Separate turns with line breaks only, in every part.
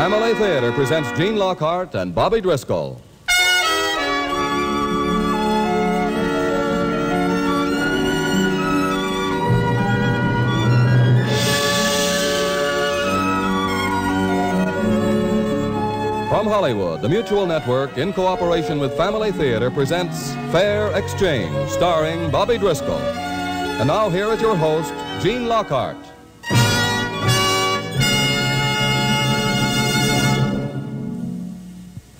Family Theater presents Gene Lockhart and Bobby Driscoll. From Hollywood, the Mutual Network, in cooperation with Family Theater, presents Fair Exchange, starring Bobby Driscoll. And now, here is your host, Gene Lockhart.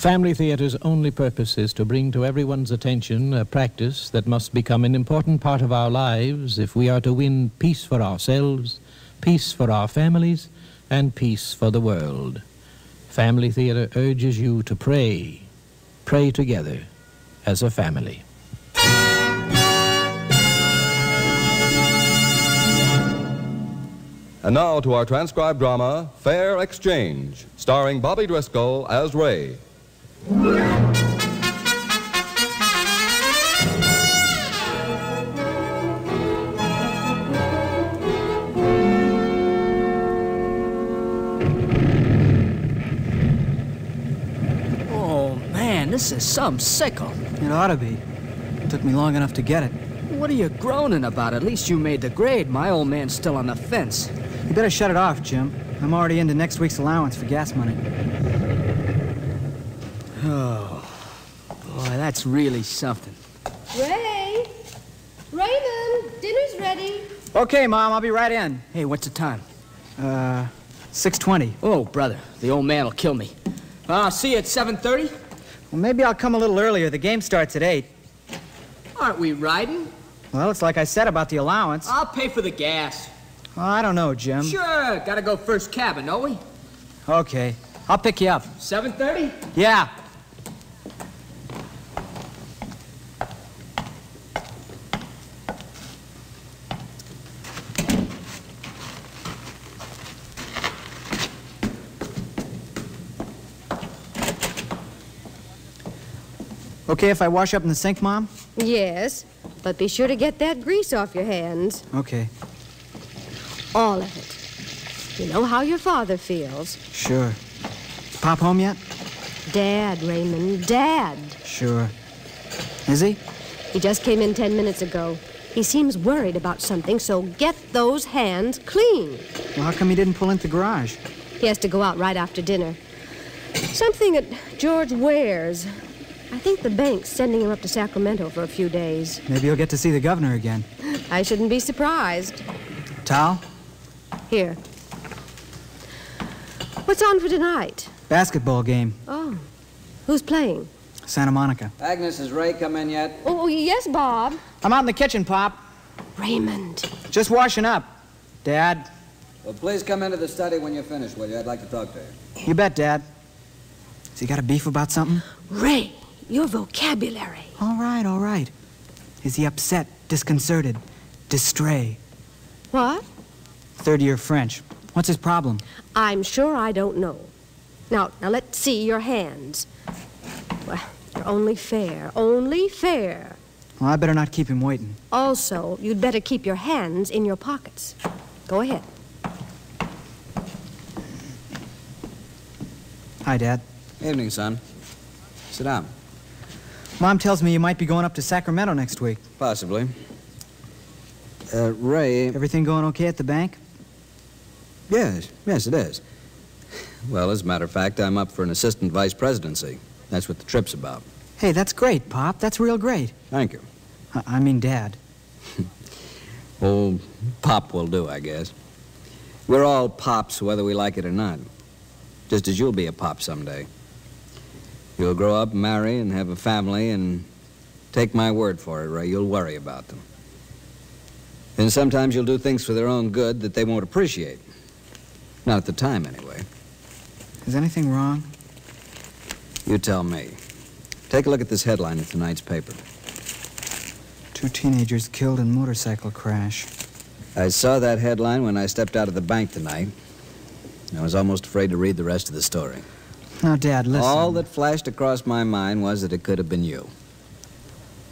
Family Theatre's only purpose is to bring to everyone's attention a practice that must become an important part of our lives if we are to win peace for ourselves, peace for our families, and peace for the world. Family Theater urges you to pray. Pray together as a family.
And now to our transcribed drama, Fair Exchange, starring Bobby Driscoll as Ray.
Oh, man, this is some sickle.
It ought to be. Took me long enough to get it.
What are you groaning about? At least you made the grade. My old man's still on the fence.
You better shut it off, Jim. I'm already into next week's allowance for gas money.
Oh, boy, that's really something.
Ray! Raymond, dinner's ready.
Okay, Mom, I'll be right in.
Hey, what's the time?
Uh, 620.
Oh, brother, the old man will kill me. I'll uh, see you at 7.30?
Well, maybe I'll come a little earlier. The game starts at 8.
Aren't we riding?
Well, it's like I said about the allowance.
I'll pay for the gas.
Well, I don't know, Jim.
Sure, gotta go first cabin, don't we?
Okay. I'll pick you up.
7.30?
Yeah. Okay if I wash up in the sink, Mom?
Yes, but be sure to get that grease off your hands.
Okay.
All of it. You know how your father feels.
Sure. Is Pop home yet?
Dad, Raymond, Dad.
Sure. Is he?
He just came in ten minutes ago. He seems worried about something, so get those hands clean.
Well, how come he didn't pull into the garage?
He has to go out right after dinner. Something at George Ware's. I think the bank's sending him up to Sacramento for a few days.
Maybe he'll get to see the governor again.
I shouldn't be surprised.
Towel?
Here. What's on for tonight?
Basketball game.
Oh. Who's playing?
Santa Monica.
Agnes, has Ray come in yet?
Oh, oh, yes, Bob.
I'm out in the kitchen, Pop.
Raymond.
Just washing up. Dad?
Well, please come into the study when you're finished, will you? I'd like to talk to you.
You bet, Dad. Has he got a beef about something?
Ray, your vocabulary.
All right, all right. Is he upset, disconcerted, distrait?
What?
Third year French. What's his problem?
I'm sure I don't know. Now, now let's see your hands. Well, you're only fair, only fair.
Well, I better not keep him waiting.
Also, you'd better keep your hands in your pockets. Go ahead.
Hi, Dad.
Evening, son. Sit down.
Mom tells me you might be going up to Sacramento next week.
Possibly. Uh, Ray.
Everything going okay at the bank?
Yes, yes, it is. Well, as a matter of fact, I'm up for an assistant vice presidency. That's what the trip's about.
Hey, that's great, Pop. That's real great.
Thank you.
I, I mean, Dad.
Oh, pop will do, I guess. We're all pops, whether we like it or not. Just as you'll be a pop someday. You'll grow up, marry, and have a family, and take my word for it, Ray, you'll worry about them. And sometimes you'll do things for their own good that they won't appreciate. Not at the time, anyway.
Is anything wrong?
You tell me. Take a look at this headline in tonight's paper.
Two teenagers killed in motorcycle crash.
I saw that headline when I stepped out of the bank tonight. I was almost afraid to read the rest of the story.
Now, Dad, listen.
All that flashed across my mind was that it could have been you.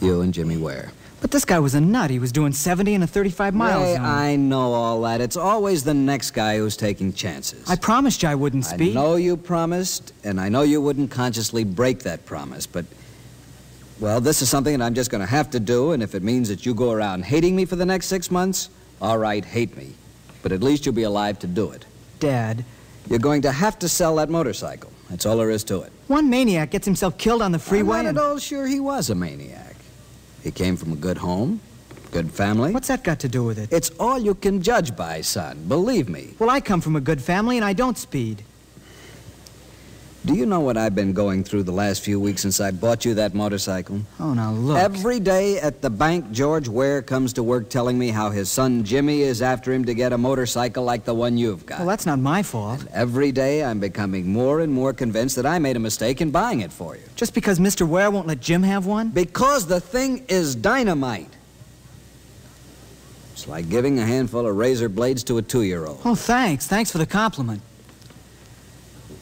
You and Jimmy Ware.
But this guy was a nut. He was doing 70 in a 35 mile
Ray. I know all that. It's always the next guy who's taking chances.
I promised you I wouldn't speed.
I know you promised, and I know you wouldn't consciously break that promise, but. Well, this is something that I'm just going to have to do, and if it means that you go around hating me for the next six months, all right, hate me. But at least you'll be alive to do it.
Dad,
You're going to have to sell that motorcycle. That's all there is to it.
one maniac gets himself killed on the freeway.
I'm not at all sure he was a maniac. He came from a good home, good family.
What's that got to do with it?
It's all you can judge by, son. Believe me.
Well, I come from a good family and I don't speed.
Do you know what I've been going through the last few weeks since I bought you that motorcycle?
Oh, now look.
Every day at the bank, George Ware comes to work telling me how his son Jimmy is after him to get a motorcycle like the one you've got.
Well, that's not my fault.
Every day, I'm becoming more and more convinced that I made a mistake in buying it for you.
Just because Mr. Ware won't let Jim have one?
Because the thing is dynamite. It's like giving a handful of razor blades to a two year old.
Oh, thanks. Thanks for the compliment.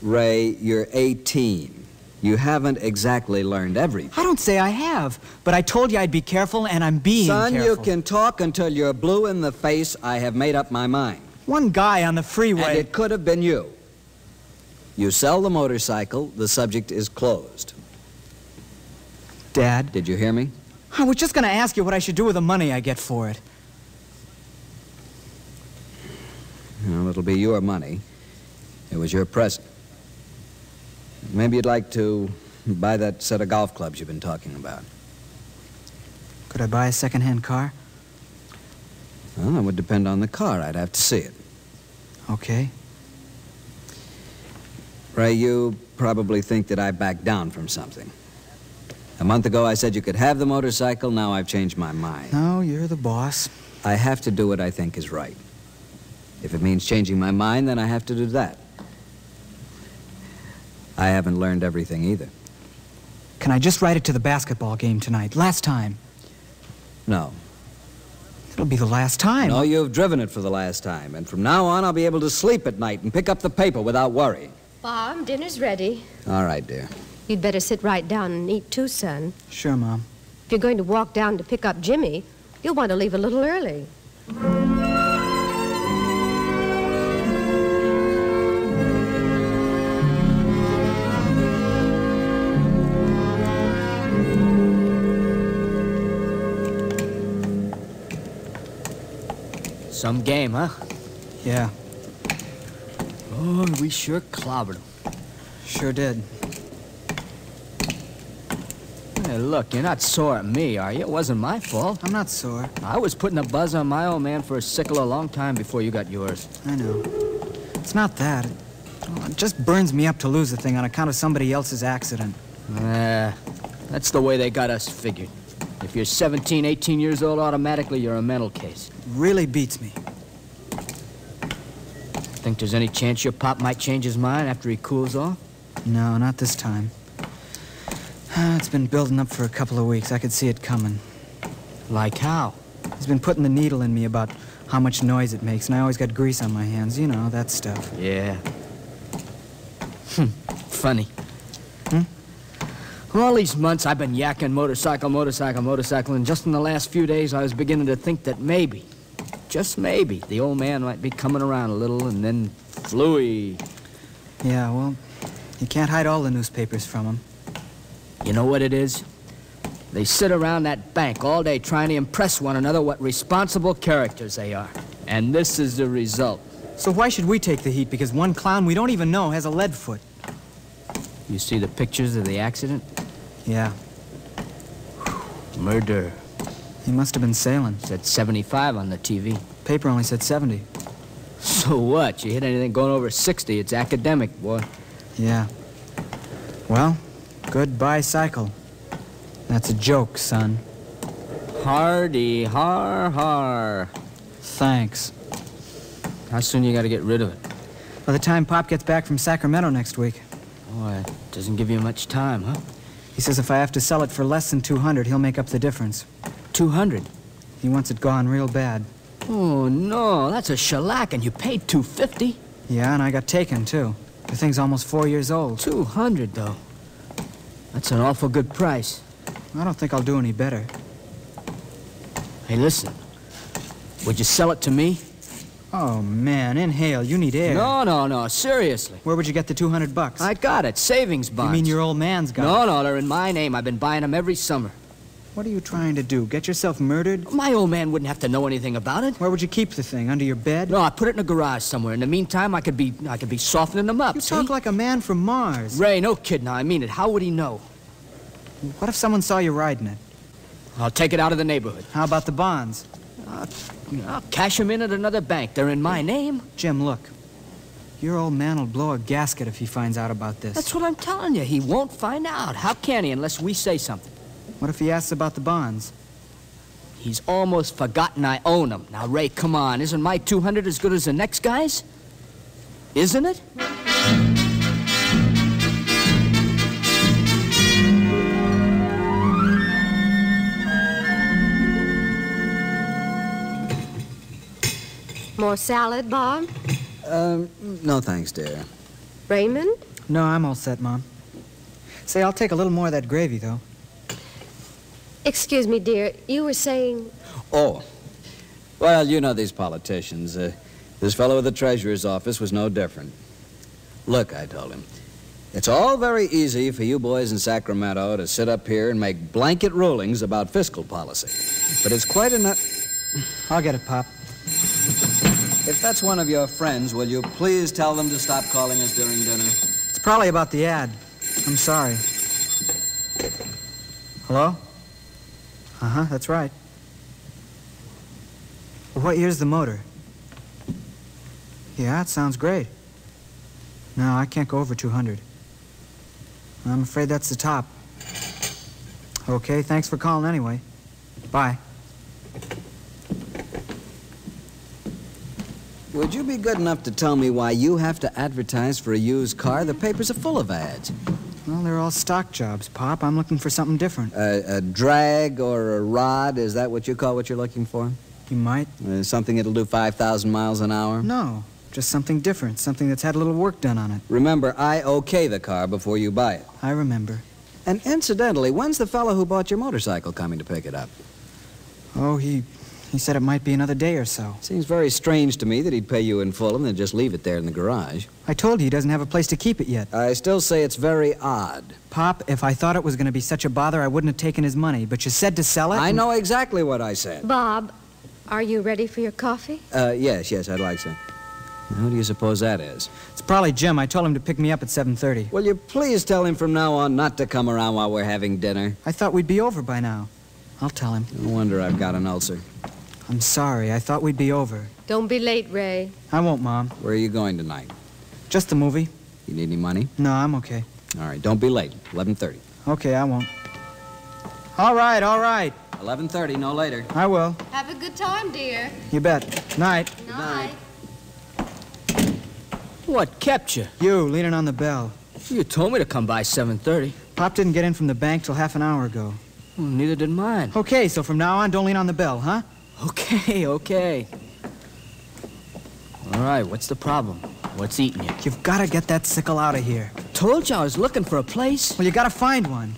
Ray, you're 18. You haven't exactly learned everything.
I don't say I have, but I told you I'd be careful, and I'm being
Son,
careful.
you can talk until you're blue in the face. I have made up my mind.
One guy on the freeway.
And it could have been you. You sell the motorcycle, the subject is closed.
Dad,
Did you hear me?
I was just going to ask you what I should do with the money I get for it.
Well, it'll be your money. It was your present. Maybe you'd like to buy that set of golf clubs you've been talking about.
Could I buy a second-hand car?
Well, that would depend on the car. I'd have to see it.
Okay.
Ray, you probably think that I backed down from something. A month ago, I said you could have the motorcycle. Now I've changed my mind.
No, you're the boss.
I have to do what I think is right. If it means changing my mind, then I have to do that. I haven't learned everything either.
Can I just write it to the basketball game tonight? Last time.
No.
It'll be the last time.
No, you've driven it for the last time. And from now on, I'll be able to sleep at night and pick up the paper without worry.
Bob, dinner's ready.
All right, dear.
You'd better sit right down and eat too, son.
Sure, Mom.
If you're going to walk down to pick up Jimmy, you'll want to leave a little early.
Some game, huh?
Yeah,
Oh, we sure clobbered 'em.
sure did.
Hey, look, you're not sore at me, are you? It wasn't my fault.
I'm not sore.
I was putting a buzz on my old man for a sickle a long time before you got yours.
I know. It's not that. It, it just burns me up to lose the thing on account of somebody else's accident.
Uh, that's the way they got us figured. If you're 17, 18 years old, automatically you're a mental case.
Really beats me.
Think there's any chance your pop might change his mind after he cools off?
No, not this time. It's been building up for a couple of weeks. I could see it coming.
Like how?
He's been putting the needle in me about how much noise it makes, and I always got grease on my hands. You know, that stuff.
Yeah. Hmm. Funny.
Hmm?
For all these months, I've been yakking motorcycle, motorcycle, motorcycle, and just in the last few days, I was beginning to think that maybe, just maybe, the old man might be coming around a little, and then flooey.
Yeah, well, you can't hide all the newspapers from him.
You know what it is? They sit around that bank all day trying to impress one another what responsible characters they are. And this is the result.
So why should we take the heat? Because one clown we don't even know has a lead foot.
You see the pictures of the accident?
Yeah,
Murder.
He must have been sailing.
Said 75 on the TV.
Paper only said 70.
So what? You hit anything going over 60, it's academic, boy.
Yeah. Well, goodbye, cycle. That's a joke, son.
Hardy, har, har.
Thanks.
How soon you gotta get rid of it?
By the time Pop gets back from Sacramento next week,
Boy, it doesn't give you much time, huh?
he says if I have to sell it for less than 200, he'll make up the difference.
200.
He wants it gone real bad.
Oh, no, that's a shellac, and you paid 250.
Yeah, and I got taken, too. The thing's almost four years old.
200, though. That's an awful good price.
I don't think I'll do any better.
Hey, listen. Would you sell it to me?
Oh, man, inhale. You need air.
No, no, no. Seriously.
Where would you get the 200 bucks?
I got it. Savings bonds.
You mean your old man's got
No,
it?
no, no. they're in my name. I've been buying them every summer.
What are you trying to do? Get yourself murdered?
My old man wouldn't have to know anything about it.
Where would you keep the thing? Under your bed?
No, I put it in a garage somewhere. In the meantime, I could be I could be softening them up.
You
see?
talk like a man from Mars.
Ray, no kid now. I mean it. How would he know?
What if someone saw you riding it?
I'll take it out of the neighborhood.
How about the bonds?
I'll cash them in at another bank. They're in my name.
Jim, look. Your old man will blow a gasket if he finds out about this.
That's what I'm telling you. He won't find out. How can he unless we say something?
What if he asks about the bonds?
He's almost forgotten I own them. Now, Ray, come on. Isn't my 200 as good as the next guy's? Isn't it?
More salad, Bob?
Um, no thanks, dear.
Raymond?
No, I'm all set, Mom. Say, I'll take a little more of that gravy, though.
Excuse me, dear. You were saying.
Oh. Well, you know these politicians. Uh, this fellow at the treasurer's office was no different. Look, I told him, it's all very easy for you boys in Sacramento to sit up here and make blanket rulings about fiscal policy. But it's quite enough.
I'll get it, Pop.
If that's one of your friends, will you please tell them to stop calling us during dinner?
It's probably about the ad. I'm sorry. Hello? Uh huh, that's right. What year's the motor? Yeah, it sounds great. No, I can't go over 200. I'm afraid that's the top. Okay, thanks for calling anyway. Bye.
Would you be good enough to tell me why you have to advertise for a used car? The papers are full of ads.
Well, they're all stock jobs, Pop. I'm looking for something different.
A, a drag or a rod, is that what you call what you're looking for?
You might.
Uh, something that'll do 5,000 miles an hour?
No, just something different, something that's had a little work done on it.
Remember, I okay the car before you buy it.
I remember.
And incidentally, when's the fellow who bought your motorcycle coming to pick it up?
Oh, he he said it might be another day or so.
Seems very strange to me that he'd pay you in full and then just leave it there in the garage.
I told you he doesn't have a place to keep it yet.
I still say it's very odd.
Pop, if I thought it was going to be such a bother, I wouldn't have taken his money. But you said to sell it.
I
and-
know exactly what I said.
Bob, are you ready for your coffee?
Uh, yes, yes, I'd like some. Who do you suppose that is?
It's probably Jim. I told him to pick me up at 7:30.
Will you please tell him from now on not to come around while we're having dinner?
I thought we'd be over by now. I'll tell him.
No wonder I've got an ulcer.
I'm sorry. I thought we'd be over.
Don't be late, Ray.
I won't, Mom.
Where are you going tonight?
Just the movie.
You need any money?
No, I'm okay.
All right, don't be late. 11:30.
Okay, I won't. All right, all right.
11:30, no later.
I will.
Have a good time, dear.
You bet. Night.
Night.
What kept you?
You leaning on the bell.
You told me to come by 7.30.
Pop didn't get in from the bank till half an hour ago.
Well, neither did mine.
Okay, so from now on, don't lean on the bell, huh?
Okay, okay. All right, what's the problem? What's eating you?
You've got to get that sickle out of here.
Told you I was looking for a place.
Well, you got to find one.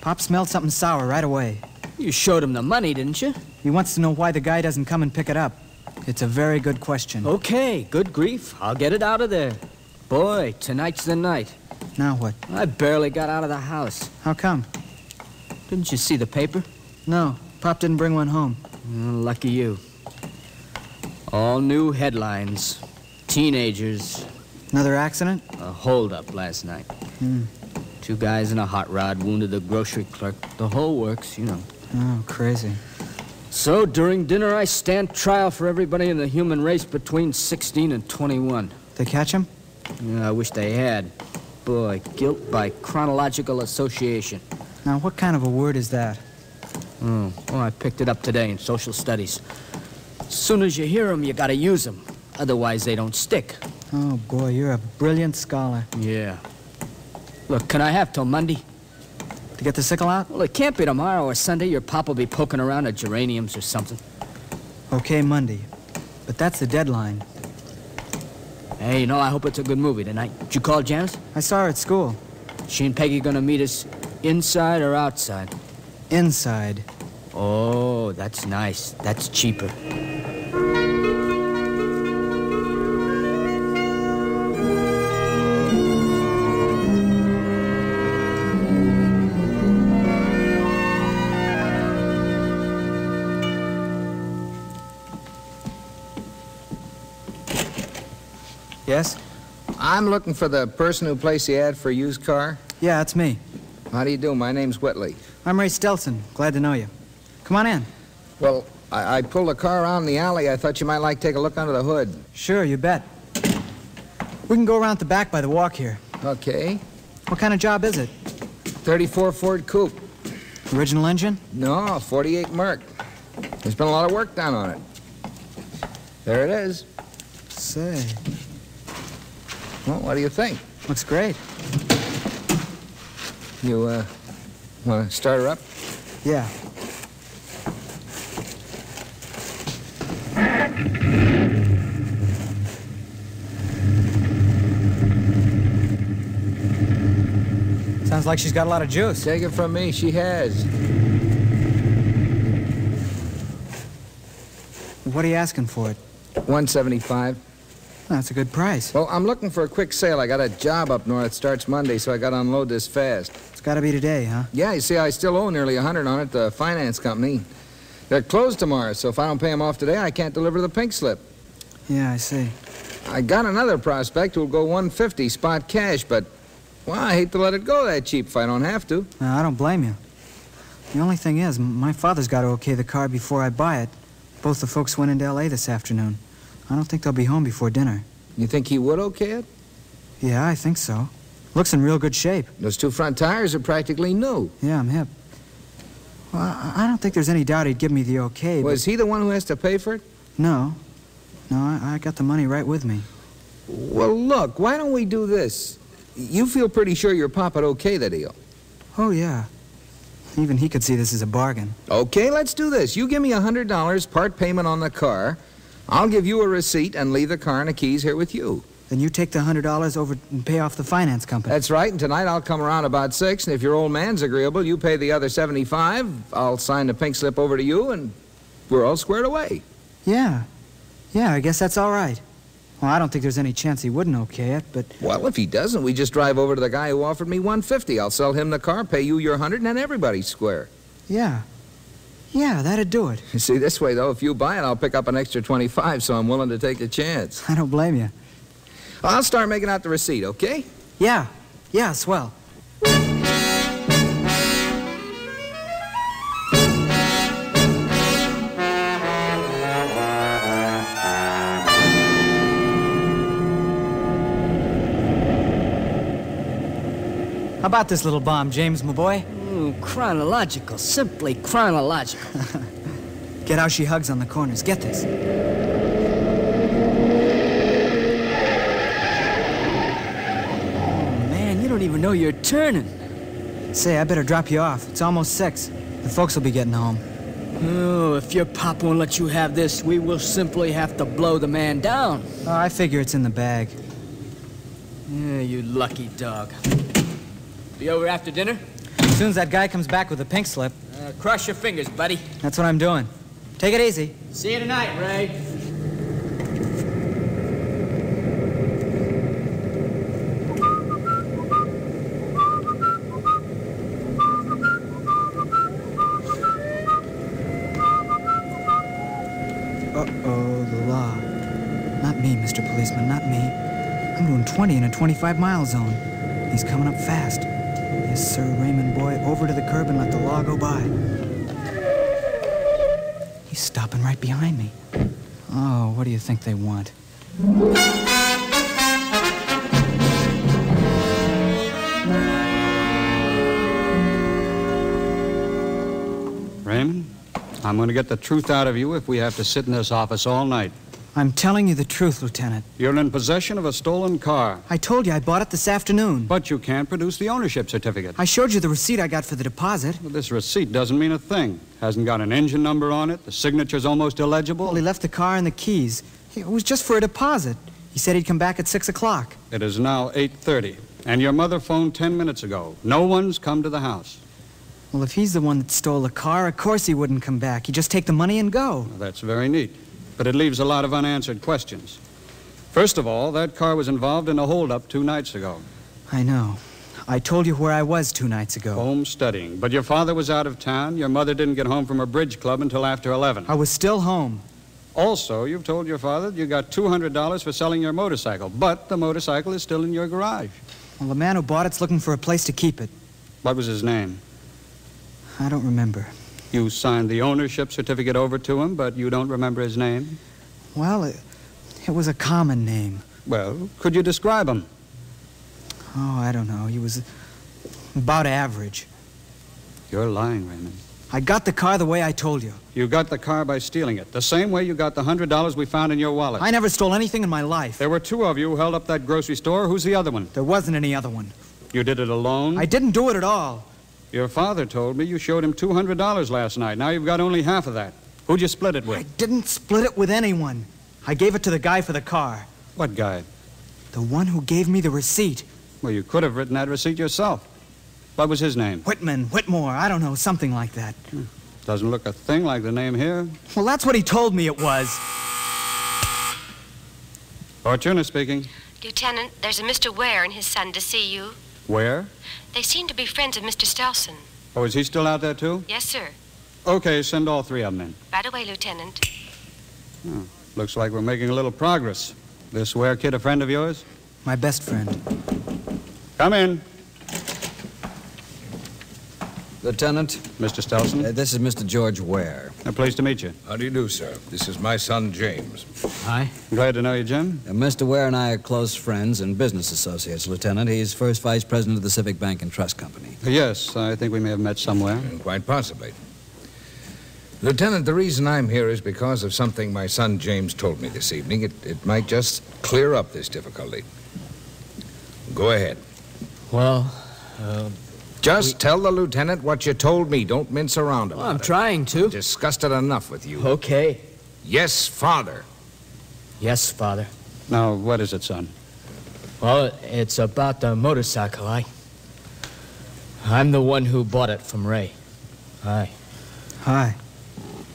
Pop smelled something sour right away.
You showed him the money, didn't you?
He wants to know why the guy doesn't come and pick it up. It's a very good question.
Okay, good grief. I'll get it out of there. Boy, tonight's the night.
Now what?
I barely got out of the house.
How come?
Didn't you see the paper?
No, Pop didn't bring one home.
Mm, lucky you. All new headlines. Teenagers.
Another accident?
A holdup last night.
Hmm.
Two guys in a hot rod wounded the grocery clerk. The whole works, you know.
Oh, crazy.
So during dinner, I stand trial for everybody in the human race between 16 and 21.
They catch him?
Yeah, I wish they had. Boy, guilt by chronological association.
Now, what kind of a word is that?
Oh, oh I picked it up today in social studies. As soon as you hear them, you gotta use them. Otherwise, they don't stick.
Oh, boy, you're a brilliant scholar.
Yeah. Look, can I have till Monday?
To get the sickle out?
Well, it can't be tomorrow or Sunday. Your pop will be poking around at geraniums or something.
Okay, Monday. But that's the deadline.
Hey, you know, I hope it's a good movie tonight. Did you call Janice?
I saw her at school.
She and Peggy gonna meet us inside or outside?
Inside.
Oh, that's nice. That's cheaper.
Yes?
I'm looking for the person who placed the ad for a used car.
Yeah, it's me.
How do you do? My name's Whitley.
I'm Ray Stelson. Glad to know you. Come on in.
Well, I, I pulled a car around the alley. I thought you might like to take a look under the hood.
Sure, you bet. We can go around the back by the walk here.
Okay.
What kind of job is it?
34 Ford Coupe.
Original engine?
No, 48 Merc. There's been a lot of work done on it. There it is.
Say,
Well, what do you think?
looks great.
You, uh, want to start her up?
Yeah. Sounds like she's got a lot of juice.
Take it from me, she has.
What are you asking for it?
175.
That's a good price.
Well, I'm looking for a quick sale. I got a job up north. Starts Monday, so I got to unload this fast.
It's got to be today, huh?
Yeah, you see, I still owe nearly a 100 on it, the finance company. They're closed tomorrow, so if I don't pay them off today, I can't deliver the pink slip.
Yeah, I see.
I got another prospect who'll go 150 spot cash, but, well, I hate to let it go that cheap if I don't have to.
No, I don't blame you. The only thing is, my father's got to okay the car before I buy it. Both the folks went into L.A. this afternoon. I don't think they'll be home before dinner.
You think he would okay it?
Yeah, I think so. Looks in real good shape.
Those two front tires are practically new.
Yeah, I'm hip. Well, I don't think there's any doubt he'd give me the okay, but...
Was he the one who has to pay for it?
No. No, I, I got the money right with me.
Well, look, why don't we do this? You feel pretty sure your pop would okay the deal.
Oh, yeah. Even he could see this as a bargain.
Okay, let's do this. You give me a $100 part payment on the car. I'll give you a receipt and leave the car and the keys here with you.
Then you take the $100 over and pay off the finance company.
That's right, and tonight I'll come around about 6, and if your old man's agreeable, you pay the other 75. I'll sign the pink slip over to you, and we're all squared away.
Yeah. Yeah, I guess that's all right. Well, I don't think there's any chance he wouldn't okay it, but...
Well, if he doesn't, we just drive over to the guy who offered me 150. I'll sell him the car, pay you your 100, and then everybody's square.
Yeah. Yeah, that'd do it.
You see, this way, though, if you buy it, I'll pick up an extra 25, so I'm willing to take a chance.
I don't blame you.
I'll start making out the receipt, okay?
Yeah. Yeah, swell. How about this little bomb, James, my boy?
Ooh, chronological, simply chronological.
Get how she hugs on the corners. Get this.
Man, you don't even know you're turning.
Say, I better drop you off. It's almost six. The folks will be getting home.
Oh, if your pop won't let you have this, we will simply have to blow the man down.
Oh, I figure it's in the bag.
Yeah, you lucky dog. Be over after dinner?
As soon as that guy comes back with a pink slip,
Uh, cross your fingers, buddy.
that's what I'm doing. Take it easy.
See you tonight, Ray.
20 in a 25-mile zone. He's coming up fast. Yes, sir, Raymond boy, over to the curb and let the law go by. He's stopping right behind me. Oh, what do you think they want?
Raymond, I'm going to get the truth out of you if we have to sit in this office all night.
I'm telling you the truth, Lieutenant.
You're in possession of a stolen car,
I told you I bought it this afternoon.
but you can't produce the ownership certificate.
I showed you the receipt I got for the deposit.
Well, This receipt doesn't mean a thing. Hasn't got an engine number on it. The signature's almost illegible.
Well, he left the car and the keys. It was just for a deposit. He said he'd come back at 6 o'clock.
It is now 8.30, and your mother phoned 10 minutes ago. No one's come to the house.
Well, if he's the one that stole the car, of course he wouldn't come back. He'd just take the money and go.
Well, that's very neat. But it leaves a lot of unanswered questions. First of all, that car was involved in a holdup two nights ago.
I know. I told you where I was two nights ago.
Home studying. But your father was out of town. Your mother didn't get home from her bridge club until after 11.
I was still home.
Also, you've told your father you got $200 for selling your motorcycle, but the motorcycle is still in your garage.
Well, the man who bought it's looking for a place to keep it.
What was his name?
I don't remember.
You signed the ownership certificate over to him, but you don't remember his name?
Well, it, it was a common name.
Well, could you describe him?
Oh, I don't know. He was about average.
You're lying, Raymond.
I got the car the way I told you.
You got the car by stealing it, the same way you got the $100 we found in your wallet.
I never stole anything in my life.
There were two of you who held up that grocery store. Who's the other one?
There wasn't any other one.
You did it alone?
I didn't do it at all.
Your father told me you showed him $200 last night. Now you've got only half of that. Who'd you split it with?
I didn't split it with anyone. I gave it to the guy for the car.
What guy?
The one who gave me the receipt.
Well, you could have written that receipt yourself. What was his name?
Whitman, Whitmore, I don't know, something like that. Hmm.
Doesn't look a thing like the name here.
Well, that's what he told me it was.
Fortuna speaking.
Lieutenant, there's a Mr. Ware and his son to see you.
Where?
They seem to be friends of Mr. Stelson.
Oh, is he still out there, too?
Yes, sir.
Okay, send all three of them in.
Right away, Lieutenant. Hmm.
Looks like we're making a little progress. This Ware kid a friend of yours?
My best friend.
Come in,
Lieutenant,
Mr. Stelson.
uh, this is Mr. George Ware.
A pleased to meet you.
How do you do, sir? This is my son, James.
Hi.
Glad to know you, Jim.
Uh, Mr. Ware and I are close friends and business associates, Lieutenant. He's first vice president of the Civic Bank and Trust Company.
Yes, I think we may have met somewhere.
Quite possibly. Lieutenant, the reason I'm here is because of something my son James told me this evening. It, it might just clear up this difficulty. Go ahead.
Well, uh,
Just tell the lieutenant what you told me. Don't mince around about
well, I'm
it.
trying to.
Discussed it enough with you.
Okay.
Yes, father.
Yes, Father.
Now, what is it, son?
Well, it's about the motorcycle. I. I'm the one who bought it from Ray. Hi.
Hi.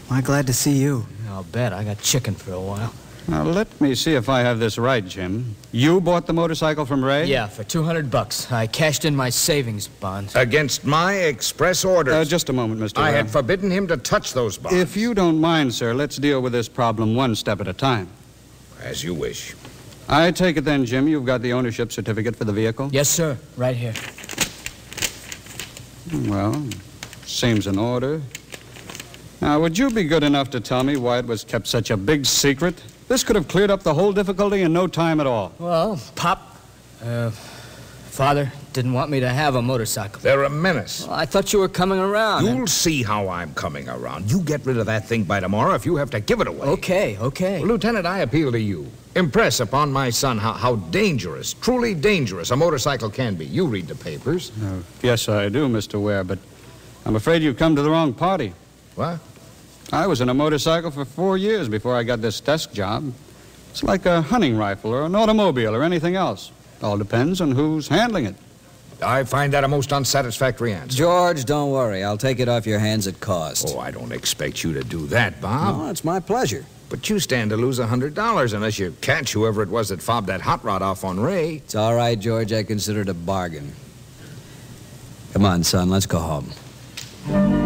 Am I glad to see you?
I'll bet. I got chicken for a while.
Now, let me see if I have this right, Jim. You bought the motorcycle from Ray?
Yeah, for 200 bucks. I cashed in my savings bonds.
Against my express orders.
Uh, just a moment, Mr.
I
Ware.
had forbidden him to touch those bonds.
If you don't mind, sir, let's deal with this problem one step at a time.
As you wish.
I take it then, Jim, you've got the ownership certificate for the vehicle?
Yes, sir. Right here.
Well, seems in order. Now, would you be good enough to tell me why it was kept such a big secret? This could have cleared up the whole difficulty in no time at all.
Well, Pop, uh, Father didn't want me to have a motorcycle.
They're a menace.
Well, I thought you were coming around.
You'll see how I'm coming around. You get rid of that thing by tomorrow if you have to give it away.
Okay, okay.
Well, Lieutenant, I appeal to you. Impress upon my son how, how dangerous, truly dangerous, a motorcycle can be. You read the papers.
Uh, yes, I do, Mr. Ware, but I'm afraid you've come to the wrong party.
What?
I was in a motorcycle for four years before I got this desk job. It's like a hunting rifle or an automobile or anything else. All depends on who's handling it.
I find that a most unsatisfactory answer.
George, don't worry. I'll take it off your hands at cost.
Oh, I don't expect you to do that, Bob.
No, it's my pleasure.
But you stand to lose a hundred dollars unless you catch whoever it was that fobbed that hot rod off on Ray.
It's all right, George. I consider it a bargain. Come on, son. Let's go home.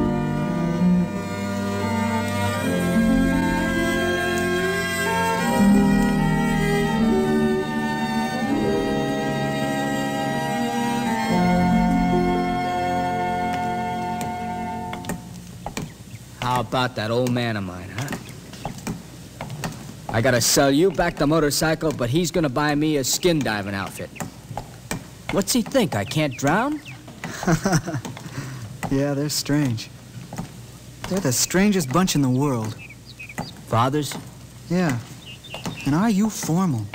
About that old man of mine, huh? I gotta sell you back the motorcycle, but he's gonna buy me a skin diving outfit. What's he think? I can't drown?
Yeah, they're strange. They're the strangest bunch in the world.
Fathers?
Yeah. And are you formal?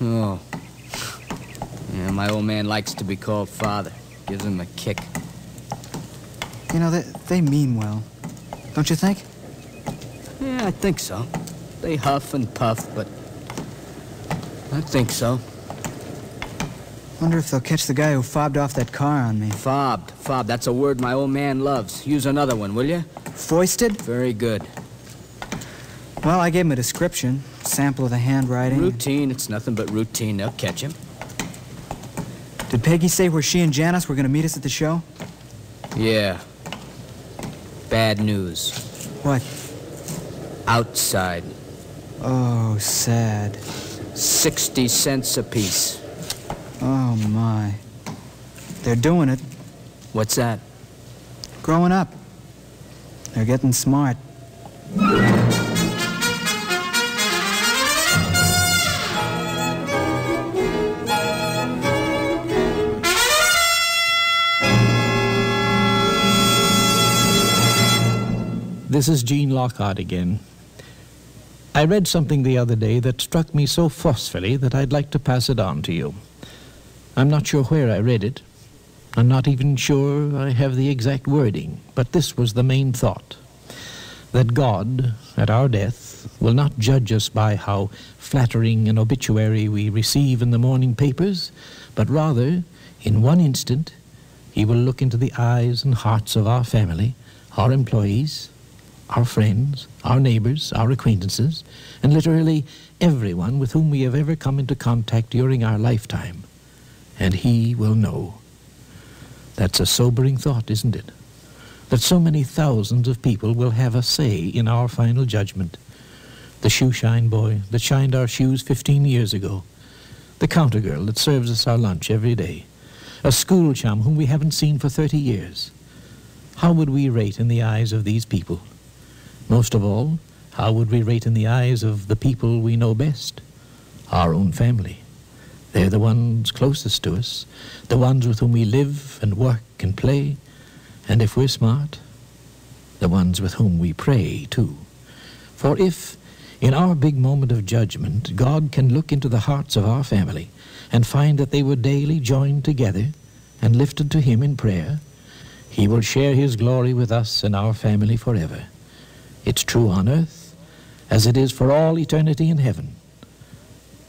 Oh. Yeah, my old man likes to be called father. Gives him a kick.
You know, they, they mean well. Don't you think?
Yeah, I think so. They huff and puff, but I think so.
Wonder if they'll catch the guy who fobbed off that car on me.
Fobbed. Fobbed. That's a word my old man loves. Use another one, will you?
Foisted?
Very good.
Well, I gave him a description, sample of the handwriting.
Routine. It's nothing but routine. They'll catch him.
Did Peggy say where she and Janice were going to meet us at the show?
Yeah. Bad news.
What?
Outside.
Oh, sad.
60 cents apiece.
Oh, my. They're doing it.
What's that?
Growing up. They're getting smart.
This is Gene Lockhart again. I read something the other day that struck me so forcefully that I'd like to pass it on to you. I'm not sure where I read it. I'm not even sure I have the exact wording, but this was the main thought that God, at our death, will not judge us by how flattering an obituary we receive in the morning papers, but rather, in one instant, He will look into the eyes and hearts of our family, our employees, our friends, our neighbors, our acquaintances, and literally everyone with whom we have ever come into contact during our lifetime. And He will know. That's a sobering thought, isn't it? That so many thousands of people will have a say in our final judgment. The shoeshine boy that shined our shoes 15 years ago. The counter girl that serves us our lunch every day. A school chum whom we haven't seen for 30 years. How would we rate in the eyes of these people? Most of all, how would we rate in the eyes of the people we know best? Our own family. They're the ones closest to us, the ones with whom we live and work and play, and if we're smart, the ones with whom we pray, too. For if, in our big moment of judgment, God can look into the hearts of our family and find that they were daily joined together and lifted to Him in prayer, He will share His glory with us and our family forever. It's true on earth as it is for all eternity in heaven.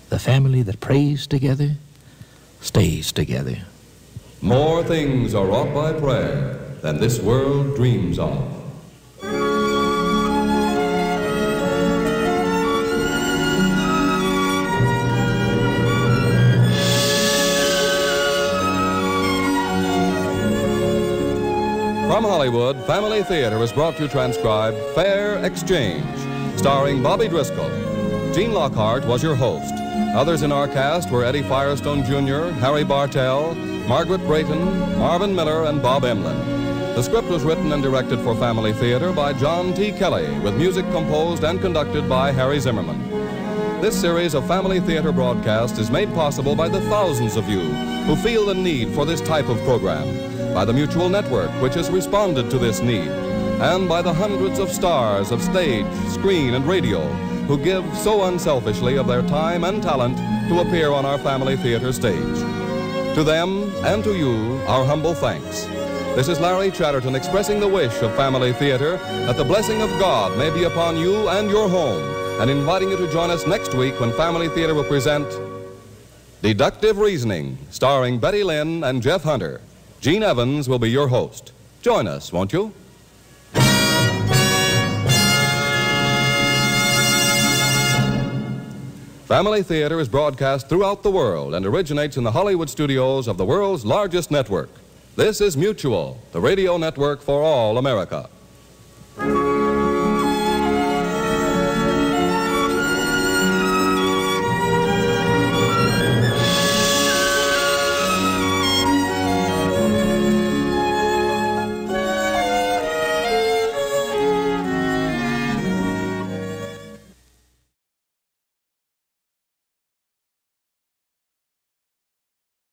The family that prays together stays together.
More things are wrought by prayer than this world dreams of. From Hollywood, Family Theater has brought to you transcribed Fair Exchange, starring Bobby Driscoll. Gene Lockhart was your host. Others in our cast were Eddie Firestone Jr., Harry Bartell, Margaret Brayton, Marvin Miller, and Bob Emlin. The script was written and directed for Family Theater by John T. Kelly, with music composed and conducted by Harry Zimmerman. This series of Family Theater broadcasts is made possible by the thousands of you who feel the need for this type of program, by the Mutual Network, which has responded to this need, and by the hundreds of stars of stage, screen, and radio who give so unselfishly of their time and talent to appear on our Family Theater stage. To them and to you, our humble thanks. This is Larry Chatterton expressing the wish of Family Theater that the blessing of God may be upon you and your home, and inviting you to join us next week when Family Theater will present Deductive Reasoning, starring Betty Lynn and Jeff Hunter. Gene Evans will be your host. Join us, won't you? Family Theater is broadcast throughout the world and originates in the Hollywood studios of the world's largest network. This is Mutual, the radio network for all America.